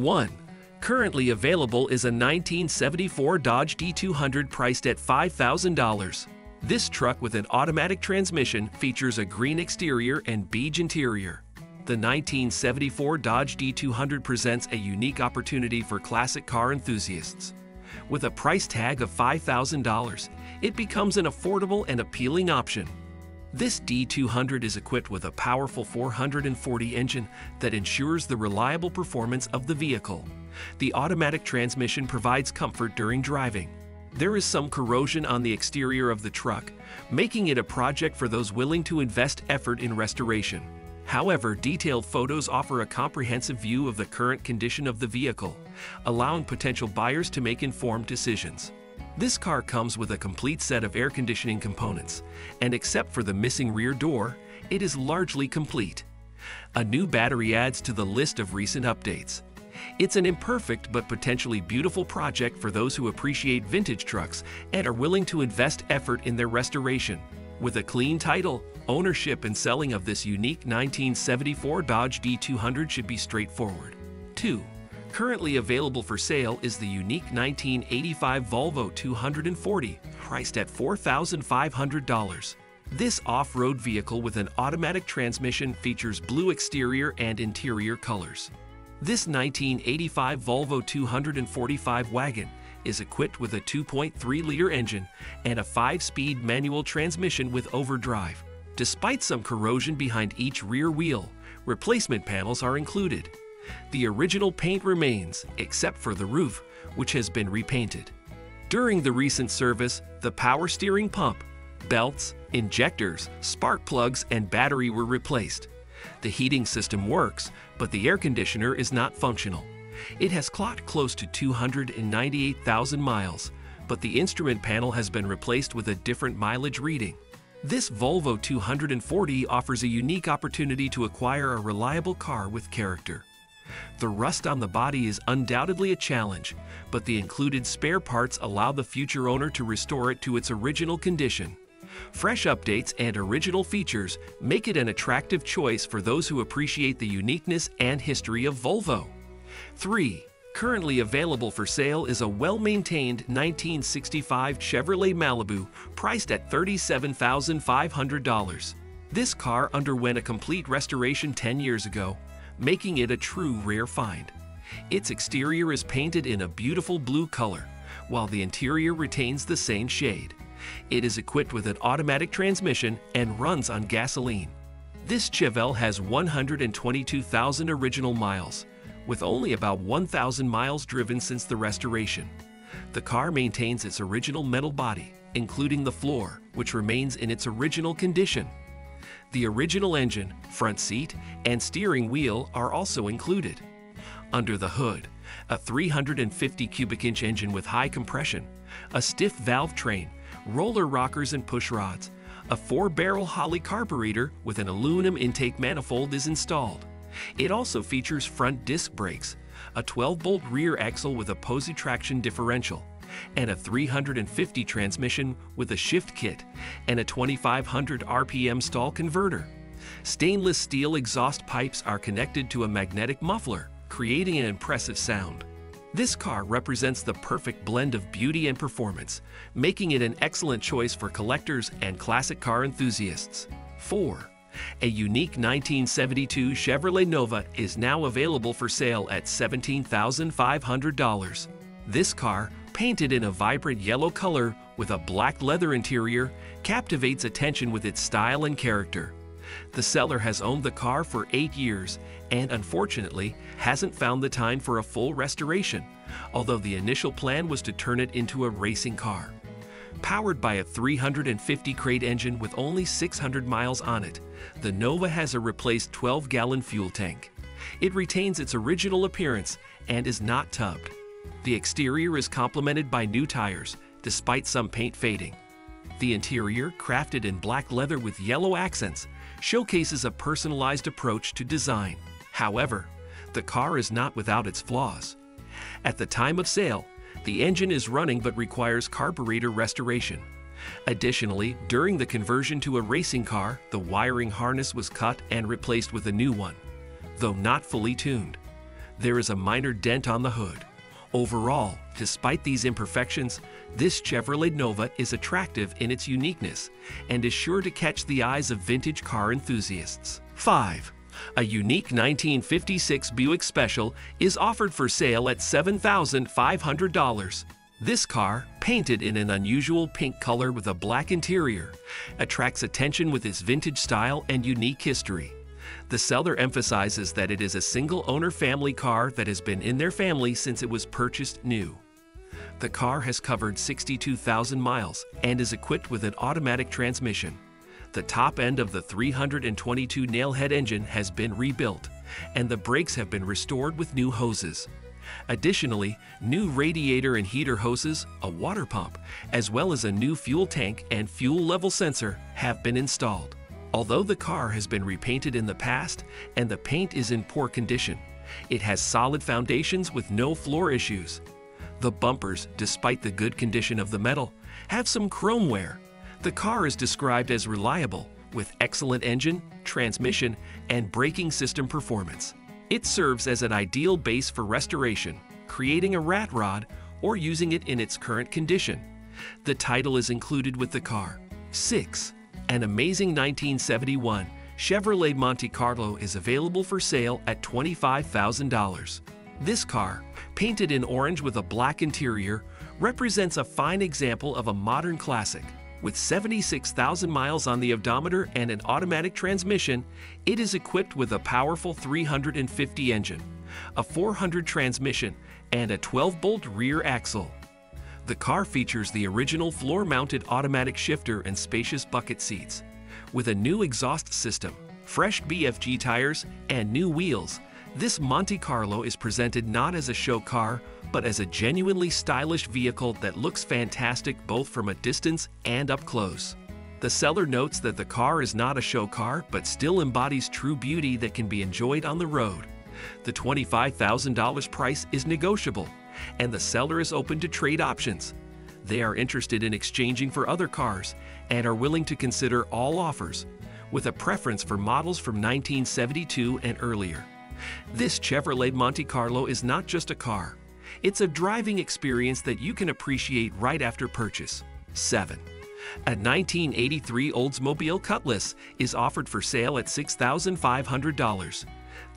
1. Currently available is a 1974 Dodge D200 priced at $5,000. This truck with an automatic transmission features a green exterior and beige interior. The 1974 Dodge D200 presents a unique opportunity for classic car enthusiasts. With a price tag of $5,000, it becomes an affordable and appealing option. This D200 is equipped with a powerful 440 engine that ensures the reliable performance of the vehicle. The automatic transmission provides comfort during driving. There is some corrosion on the exterior of the truck, making it a project for those willing to invest effort in restoration. However, detailed photos offer a comprehensive view of the current condition of the vehicle, allowing potential buyers to make informed decisions. This car comes with a complete set of air conditioning components, and except for the missing rear door, it is largely complete. A new battery adds to the list of recent updates. It's an imperfect but potentially beautiful project for those who appreciate vintage trucks and are willing to invest effort in their restoration. With a clean title, ownership and selling of this unique 1974 Dodge D200 should be straightforward. 2. Currently available for sale is the unique 1985 Volvo 240, priced at $4,500. This off-road vehicle with an automatic transmission features blue exterior and interior colors. This 1985 Volvo 245 wagon is equipped with a 2.3-liter engine and a 5-speed manual transmission with overdrive. Despite some corrosion behind each rear wheel, replacement panels are included. The original paint remains, except for the roof, which has been repainted. During the recent service, the power steering pump, belts, injectors, spark plugs, and battery were replaced. The heating system works, but the air conditioner is not functional. It has clocked close to 298,000 miles, but the instrument panel has been replaced with a different mileage reading. This Volvo 240 offers a unique opportunity to acquire a reliable car with character. The rust on the body is undoubtedly a challenge, but the included spare parts allow the future owner to restore it to its original condition. Fresh updates and original features make it an attractive choice for those who appreciate the uniqueness and history of Volvo. 3. Currently available for sale is a well-maintained 1965 Chevrolet Malibu priced at $37,500. This car underwent a complete restoration 10 years ago, making it a true rare find. Its exterior is painted in a beautiful blue color, while the interior retains the same shade. It is equipped with an automatic transmission and runs on gasoline. This Chevelle has 122,000 original miles, with only about 1,000 miles driven since the restoration. The car maintains its original metal body, including the floor, which remains in its original condition. The original engine, front seat, and steering wheel are also included. Under the hood, a 350 cubic inch engine with high compression, a stiff valve train, roller rockers and push rods, a four-barrel Holley carburetor with an aluminum intake manifold is installed. It also features front disc brakes, a 12-bolt rear axle with a posi traction differential, and a 350 transmission with a shift kit and a 2500 RPM stall converter. Stainless steel exhaust pipes are connected to a magnetic muffler, creating an impressive sound. This car represents the perfect blend of beauty and performance, making it an excellent choice for collectors and classic car enthusiasts. 4. A unique 1972 Chevrolet Nova is now available for sale at $17,500. This car, painted in a vibrant yellow color with a black leather interior, captivates attention with its style and character. The seller has owned the car for eight years and unfortunately hasn't found the time for a full restoration, although the initial plan was to turn it into a racing car. Powered by a 350 crate engine with only 600 miles on it, the Nova has a replaced 12-gallon fuel tank. It retains its original appearance and is not tubbed. The exterior is complemented by new tires, despite some paint fading. The interior, crafted in black leather with yellow accents, showcases a personalized approach to design. However, the car is not without its flaws. At the time of sale, the engine is running but requires carburetor restoration. Additionally, during the conversion to a racing car, the wiring harness was cut and replaced with a new one, though not fully tuned. There is a minor dent on the hood. Overall, despite these imperfections, this Chevrolet Nova is attractive in its uniqueness and is sure to catch the eyes of vintage car enthusiasts. 5. A unique 1956 Buick Special is offered for sale at $7,500. This car, painted in an unusual pink color with a black interior, attracts attention with its vintage style and unique history. The seller emphasizes that it is a single owner family car that has been in their family since it was purchased new. The car has covered 62,000 miles and is equipped with an automatic transmission. The top end of the 322 nailhead engine has been rebuilt, and the brakes have been restored with new hoses. Additionally, new radiator and heater hoses, a water pump, as well as a new fuel tank and fuel level sensor have been installed. Although the car has been repainted in the past and the paint is in poor condition, it has solid foundations with no floor issues. The bumpers, despite the good condition of the metal, have some chrome wear. The car is described as reliable, with excellent engine, transmission, and braking system performance. It serves as an ideal base for restoration, creating a rat rod, or using it in its current condition. The title is included with the car. 6. An amazing 1971 Chevrolet Monte Carlo is available for sale at $25,000. This car, painted in orange with a black interior, represents a fine example of a modern classic. With 76,000 miles on the odometer and an automatic transmission, it is equipped with a powerful 350 engine, a 400 transmission, and a 12-bolt rear axle. The car features the original floor-mounted automatic shifter and spacious bucket seats. With a new exhaust system, fresh BFG tires, and new wheels, this Monte Carlo is presented not as a show car, but as a genuinely stylish vehicle that looks fantastic both from a distance and up close. The seller notes that the car is not a show car, but still embodies true beauty that can be enjoyed on the road. The $25,000 price is negotiable, and the seller is open to trade options. They are interested in exchanging for other cars and are willing to consider all offers, with a preference for models from 1972 and earlier. This Chevrolet Monte Carlo is not just a car, it's a driving experience that you can appreciate right after purchase. 7. A 1983 Oldsmobile Cutlass is offered for sale at $6,500.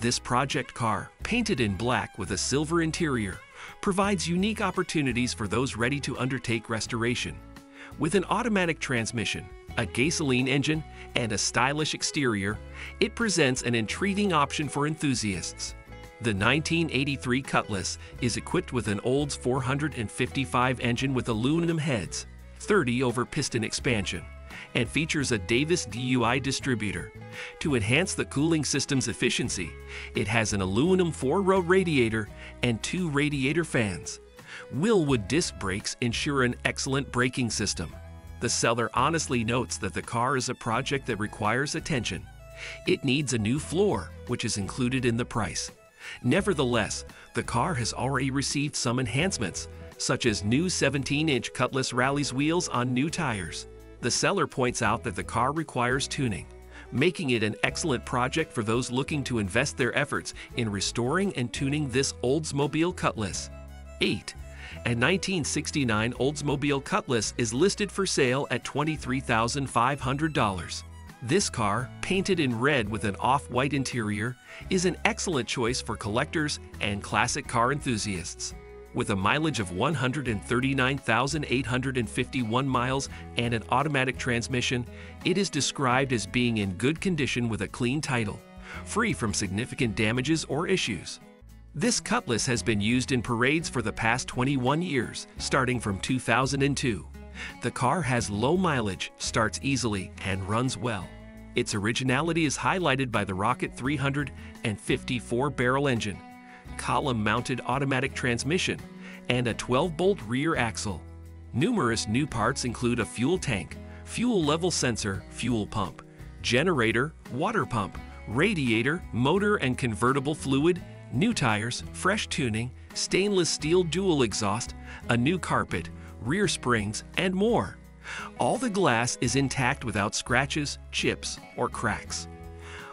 This project car, painted in black with a silver interior, provides unique opportunities for those ready to undertake restoration. With an automatic transmission, a gasoline engine, and a stylish exterior, it presents an intriguing option for enthusiasts. The 1983 Cutlass is equipped with an Olds 455 engine with aluminum heads, 30 over piston expansion, and features a Davis DUI distributor. To enhance the cooling system's efficiency, it has an aluminum four-row radiator and two radiator fans. Wilwood disc brakes ensure an excellent braking system. The seller honestly notes that the car is a project that requires attention. It needs a new floor, which is included in the price. Nevertheless, the car has already received some enhancements, such as new 17-inch Cutlass Rally's wheels on new tires. The seller points out that the car requires tuning, making it an excellent project for those looking to invest their efforts in restoring and tuning this Oldsmobile Cutlass. 8. A 1969 Oldsmobile Cutlass is listed for sale at $23,500. This car, painted in red with an off-white interior, is an excellent choice for collectors and classic car enthusiasts. With a mileage of 139,851 miles and an automatic transmission, it is described as being in good condition with a clean title, free from significant damages or issues. This Cutlass has been used in parades for the past 21 years, starting from 2002. The car has low mileage, starts easily, and runs well. Its originality is highlighted by the Rocket 354 barrel engine, column mounted automatic transmission, and a 12 bolt rear axle. Numerous new parts include a fuel tank, fuel level sensor, fuel pump, generator, water pump, radiator, motor and convertible fluid, new tires, fresh tuning, stainless steel dual exhaust, a new carpet, rear springs, and more. All the glass is intact without scratches, chips, or cracks.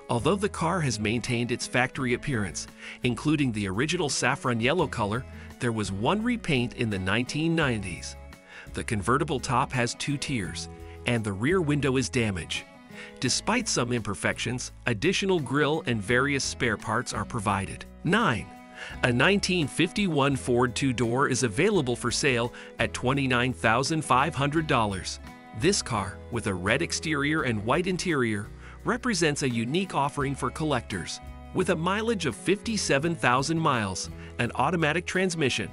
Although the car has maintained its factory appearance, including the original saffron yellow color, there was one repaint in the 1990s. The convertible top has two tiers, and the rear window is damaged. Despite some imperfections, additional grille and various spare parts are provided. 9. A 1951 Ford two-door is available for sale at $29,500. This car, with a red exterior and white interior, represents a unique offering for collectors. With a mileage of 57,000 miles, an automatic transmission,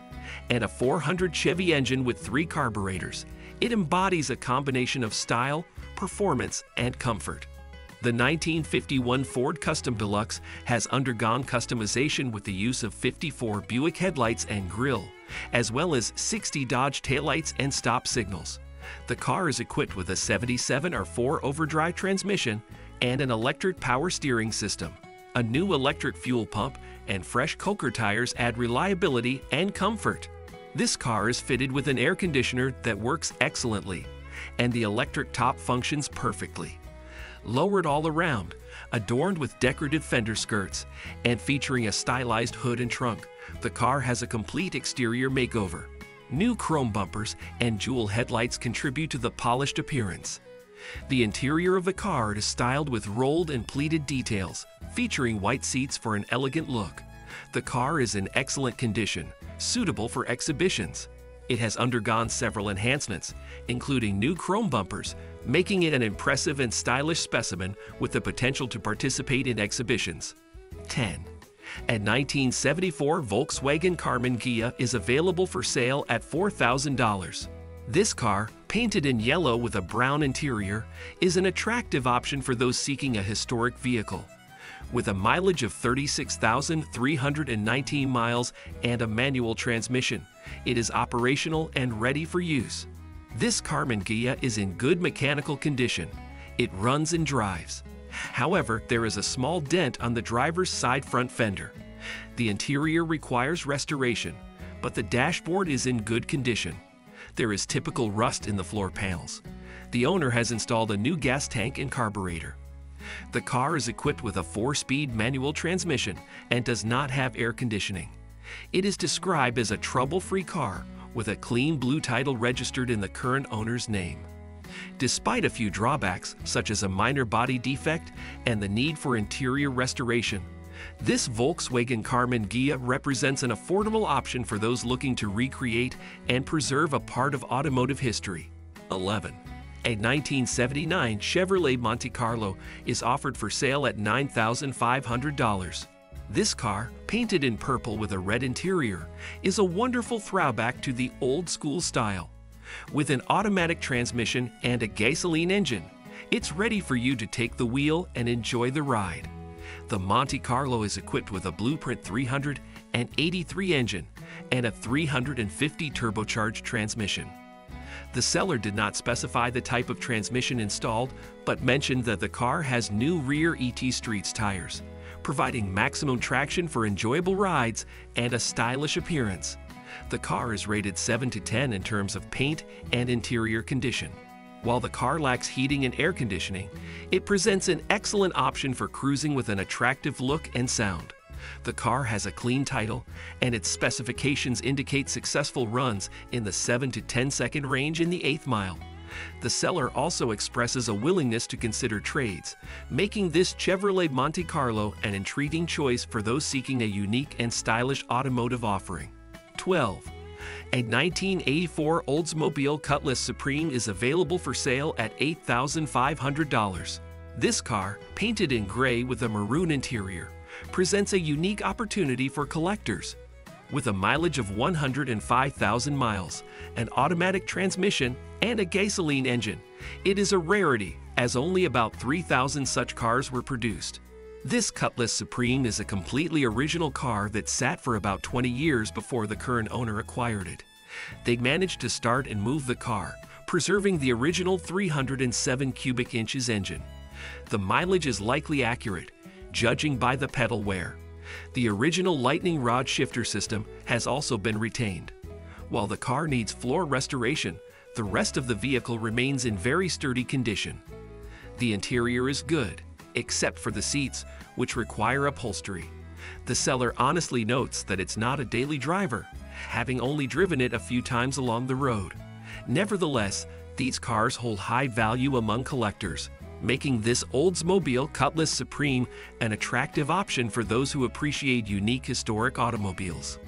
and a 400 Chevy engine with three carburetors, it embodies a combination of style, performance, and comfort. The 1951 Ford Custom Deluxe has undergone customization with the use of 54 Buick headlights and grille, as well as 60 Dodge taillights and stop signals. The car is equipped with a 77 or 4 overdrive transmission and an electric power steering system. A new electric fuel pump and fresh Coker tires add reliability and comfort. This car is fitted with an air conditioner that works excellently, and the electric top functions perfectly. Lowered all around, adorned with decorative fender skirts, and featuring a stylized hood and trunk, the car has a complete exterior makeover. New chrome bumpers and jewel headlights contribute to the polished appearance. The interior of the car is styled with rolled and pleated details, featuring white seats for an elegant look. The car is in excellent condition, suitable for exhibitions. It has undergone several enhancements, including new chrome bumpers, making it an impressive and stylish specimen with the potential to participate in exhibitions. 10. A 1974 Volkswagen Karmann Ghia is available for sale at $4,000. This car, painted in yellow with a brown interior, is an attractive option for those seeking a historic vehicle. With a mileage of 36,319 miles and a manual transmission, it is operational and ready for use. This Karmann Ghia is in good mechanical condition. It runs and drives. However, there is a small dent on the driver's side front fender. The interior requires restoration, but the dashboard is in good condition. There is typical rust in the floor panels. The owner has installed a new gas tank and carburetor. The car is equipped with a four-speed manual transmission and does not have air conditioning. It is described as a trouble-free car with a clean blue title registered in the current owner's name. Despite a few drawbacks, such as a minor body defect and the need for interior restoration, this Volkswagen Karmann Ghia represents an affordable option for those looking to recreate and preserve a part of automotive history. 11. A 1979 Chevrolet Monte Carlo is offered for sale at $9,500. This car, painted in purple with a red interior, is a wonderful throwback to the old school style. With an automatic transmission and a gasoline engine, it's ready for you to take the wheel and enjoy the ride. The Monte Carlo is equipped with a Blueprint 383 engine and a 350 turbocharged transmission. The seller did not specify the type of transmission installed, but mentioned that the car has new rear ET Streets tires, providing maximum traction for enjoyable rides and a stylish appearance. The car is rated 7 to 10 in terms of paint and interior condition. While the car lacks heating and air conditioning, it presents an excellent option for cruising with an attractive look and sound. The car has a clean title, and its specifications indicate successful runs in the 7 to 10 second range in the eighth mile. The seller also expresses a willingness to consider trades, making this Chevrolet Monte Carlo an intriguing choice for those seeking a unique and stylish automotive offering. 12. A 1984 Oldsmobile Cutlass Supreme is available for sale at $8,500. This car, painted in gray with a maroon interior, presents a unique opportunity for collectors. With a mileage of 105,000 miles, an automatic transmission, and a gasoline engine, it is a rarity as only about 3,000 such cars were produced. This Cutlass Supreme is a completely original car that sat for about 20 years before the current owner acquired it. They managed to start and move the car, preserving the original 307 cubic inches engine. The mileage is likely accurate, judging by the pedal wear. The original lightning rod shifter system has also been retained. While the car needs floor restoration, the rest of the vehicle remains in very sturdy condition. The interior is good, except for the seats, which require upholstery. The seller honestly notes that it's not a daily driver, having only driven it a few times along the road. Nevertheless, these cars hold high value among collectors, making this Oldsmobile Cutlass Supreme an attractive option for those who appreciate unique historic automobiles.